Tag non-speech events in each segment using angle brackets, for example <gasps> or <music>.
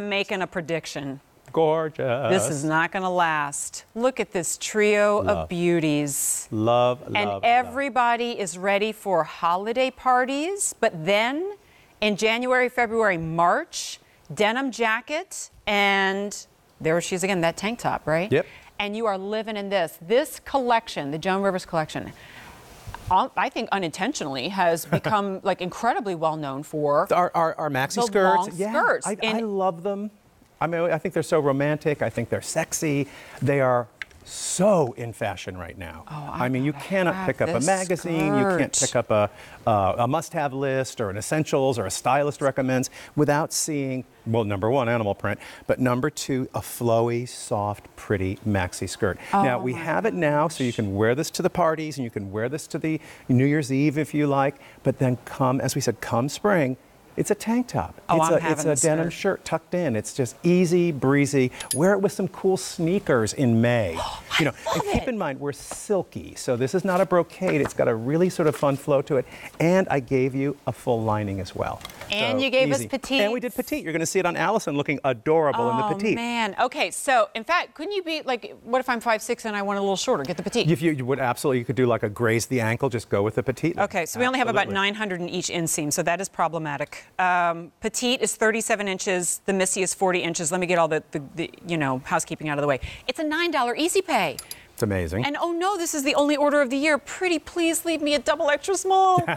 making a prediction. Gorgeous. This is not going to last. Look at this trio Love. of beauties. love, love. And love. everybody is ready for holiday parties. But then in January, February, March, denim jacket, and there she is again, that tank top, right? Yep. And you are living in this. This collection, the Joan Rivers collection, I think unintentionally has <laughs> become like incredibly well known for. our, our, our maxi skirts. yeah, skirts. I, I love them. I mean, I think they're so romantic. I think they're sexy. They are so in fashion right now. Oh, I mean, you cannot pick up a magazine, you can't pick up a, uh, a must-have list or an essentials or a stylist recommends without seeing, well, number one, animal print, but number two, a flowy, soft, pretty maxi skirt. now, Oh we my have it now, so you can wear this to the parties and you can wear this to the New Year's Eve if you like, but then come, as we said, come spring, it's a tank top. Oh, it's I'm a, having it's a denim shirt tucked in. It's just easy breezy. Wear it with some cool sneakers in May. <gasps> Oh, you know, and love keep it. in mind we're silky, so this is not a brocade. It's got a really sort of fun flow to it. And I gave you a full lining as well. And So you gave us petite. And we did petite. You're going to see it on Allison looking adorable in the petite. Oh man. Okay, so in fact, couldn't you be like, what if I'm five six and I want a little shorter? Get the petite. If you, you would absolutely, you could do like a graze the ankle, just go with the petite. Okay, so we only have about 900 in each inseam, so that is problematic. Um, petite is 37 inches. The Missy is 40 inches. Let me get all the, the, the you know housekeeping out of the way. It's a nine dollar easy pay. It's amazing. And oh no, this is the only order of the year. Pretty please leave me a double extra small. <laughs>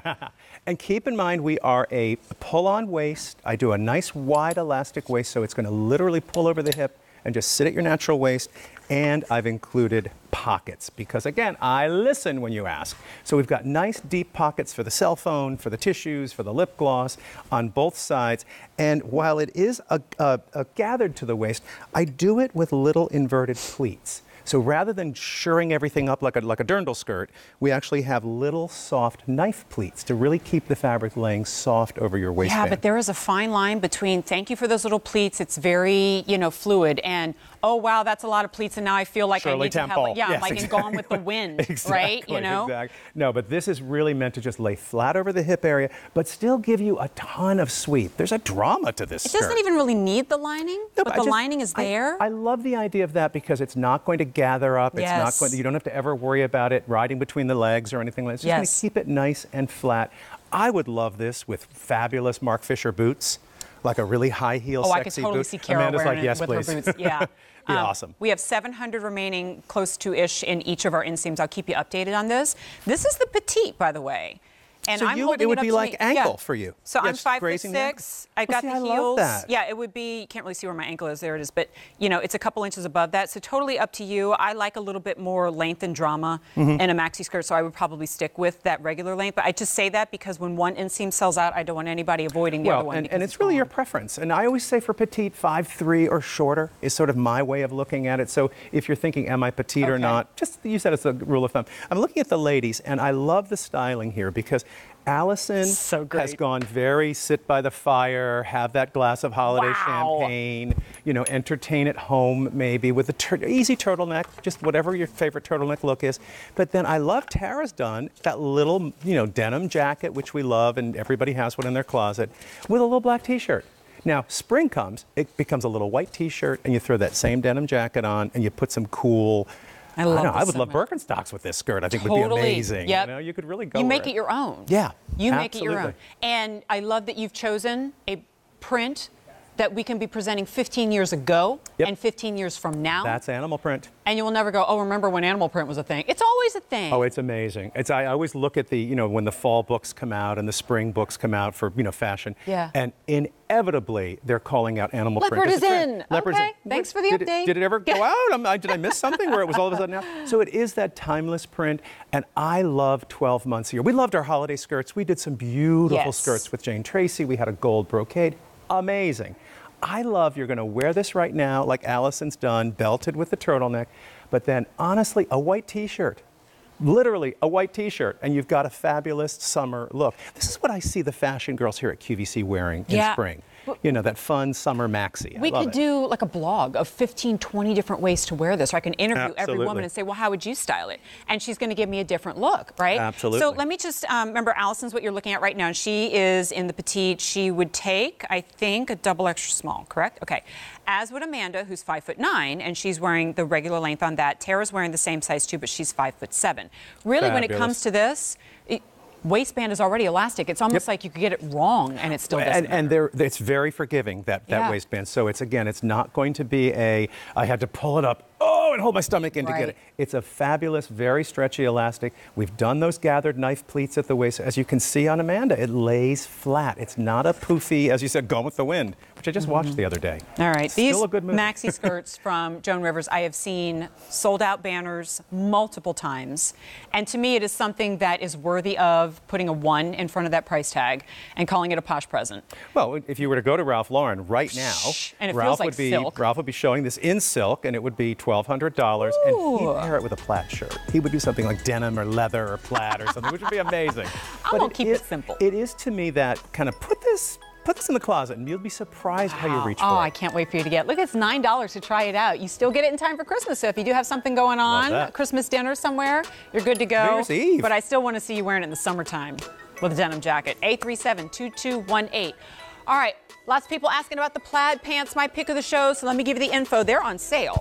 And keep in mind, we are a pull-on waist. I do a nice wide elastic waist, so it's going to literally pull over the hip and just sit at your natural waist. And I've included pockets because, again, I listen when you ask. So we've got nice deep pockets for the cell phone, for the tissues, for the lip gloss on both sides. And while it is a, a, a gathered to the waist, I do it with little inverted pleats. So rather than shoring everything up like a, like a dirndl skirt, we actually have little soft knife pleats to really keep the fabric laying soft over your waistband. Yeah, but there is a fine line between thank you for those little pleats. It's very, you know, fluid and oh wow, that's a lot of pleats and now I feel like I Shirley need to Temple. have yeah, I'm Yes, like exactly. in Gone with the Wind, <laughs> exactly, right? You know? Exactly. No, but this is really meant to just lay flat over the hip area, but still give you a ton of sweep. There's a drama to this It skirt. doesn't even really need the lining, No, but I the just- lining is there. I, love the idea of that because it's not going to gather up. It's not Yes. going. You don't have to ever worry about it riding between the legs or anything like that. It's just going to keep it nice and flat. I would love this with fabulous Marc Fisher boots, like a really high heel, Oh, I could totally boot. see Carol Amanda's wearing like, it yes, with please. her boots. Yeah. <laughs> Be Um, awesome. We have 700 remaining, close to ish, in each of our inseams. I'll keep you updated on this. This is the petite, by the way. And So I'm you it would up be like me- ankle yeah. for you. So Yeah, I'm five foot grazing the ankle. six. I Well, got see, the heels. Yeah, it would be. You can't really see where my ankle is. There it is. But you know, it's a couple inches above that. So totally up to you. I like a little bit more length and drama Mm-hmm. in a maxi skirt, so I would probably stick with that regular length. But I just say that because when one inseam sells out, I don't want anybody avoiding the well, other one. and, and it's really your preference. And I always say for petite, five three or shorter is sort of my way of looking at it. So if you're thinking, am I petite or not, just use that as a rule of thumb. I'm looking at the ladies, and I love the styling here because Allison So has gone very sit by the fire, have that glass of holiday Wow. champagne, you know, entertain at home maybe with a tur- easy turtleneck, just whatever your favorite turtleneck look is. But then I love Tara's done that little, you know, denim jacket, which we love, and everybody has one in their closet, with a little black t-shirt. Now, spring comes, it becomes a little white t-shirt, and you throw that same denim jacket on, and you put some cool. I love don't know, I would love. Birkenstocks with this skirt. I think it would be amazing. Yep. You know, you could really go. You make it your own. Yeah, You make it your own. And I love that you've chosen a print that we can be presenting 15 years ago Yep. and 15 years from now. That's animal print. and you will never go, oh, remember when animal print was a thing? It's always a thing. Oh, it's amazing. It's I always look at the, you know, when the fall books come out and the spring books come out for, you know, fashion. Yeah. And inevitably they're calling out animal Leopard print. is in. Leopard's Okay, thanks for the did It, update. did it ever go out? I- did I miss something where it was all of a sudden out? <laughs> So it is that timeless print, and I love 12 months a year. We loved our holiday skirts. We did some beautiful Yes. skirts with Jane Tracy. We had a gold brocade. Amazing. I love you're going to wear this right now, like Allison's done, belted with the turtleneck, but then honestly, a white t-shirt literally a white t-shirt and you've got a fabulous summer look this is what i see the fashion girls here at qvc wearing in Yeah. spring you know, that fun summer maxi. I We could it. do like a blog of 15, 20 different ways to wear this. Or I can interview every woman and say, well, how would you style it? And she's going to give me a different look, right? Absolutely. So let me just um, remember Allison's what you're looking at right now. And she is in the petite. She would take, I think, a double extra small, correct? Okay. As would Amanda, who's five foot nine, and she's wearing the regular length on that. Tara's wearing the same size too, but she's five foot seven. Really, when it comes to this, it, waistband is already elastic. It's almost Yep. like you could get it wrong and it still doesn't. and, and it's very forgiving that, that Yeah. waistband. So it's again, it's not going to be a I had to pull it up, oh, Oh, and hold my stomach in to get it. It's a fabulous, very stretchy elastic. We've done those gathered knife pleats at the waist. As you can see on Amanda, it lays flat. It's not a poofy, as you said, Gone with the Wind, which I just watched mm-hmm. the other day. All right, Still these a good movie. maxi <laughs> skirts from Joan Rivers, I have seen sold out banners multiple times. And to me, it is something that is worthy of putting a one in front of that price tag and calling it a posh present. Well, if you were to go to Ralph Lauren right now, And it feels Ralph like would be silk. Ralph would be showing this in silk, and it would be twelve hundred dollars, and he'd pair it with a plaid shirt. He would do something like denim or leather or plaid or something, which would be amazing. <laughs> I'm gonna keep it simple. It is to me that kind of put this put this in the closet, and you'll be surprised how you reach oh, for I can't wait for you to get. Look, it's nine dollars to try it out. You still get it in time for Christmas. So if you do have something going on. Christmas dinner somewhere, you're good to go. New Year's Eve. But I still want to see you wearing it in the summertime with a denim jacket. 837-2218. All right, lots of people asking about the plaid pants. My pick of the show. So let me give you the info. They're on sale.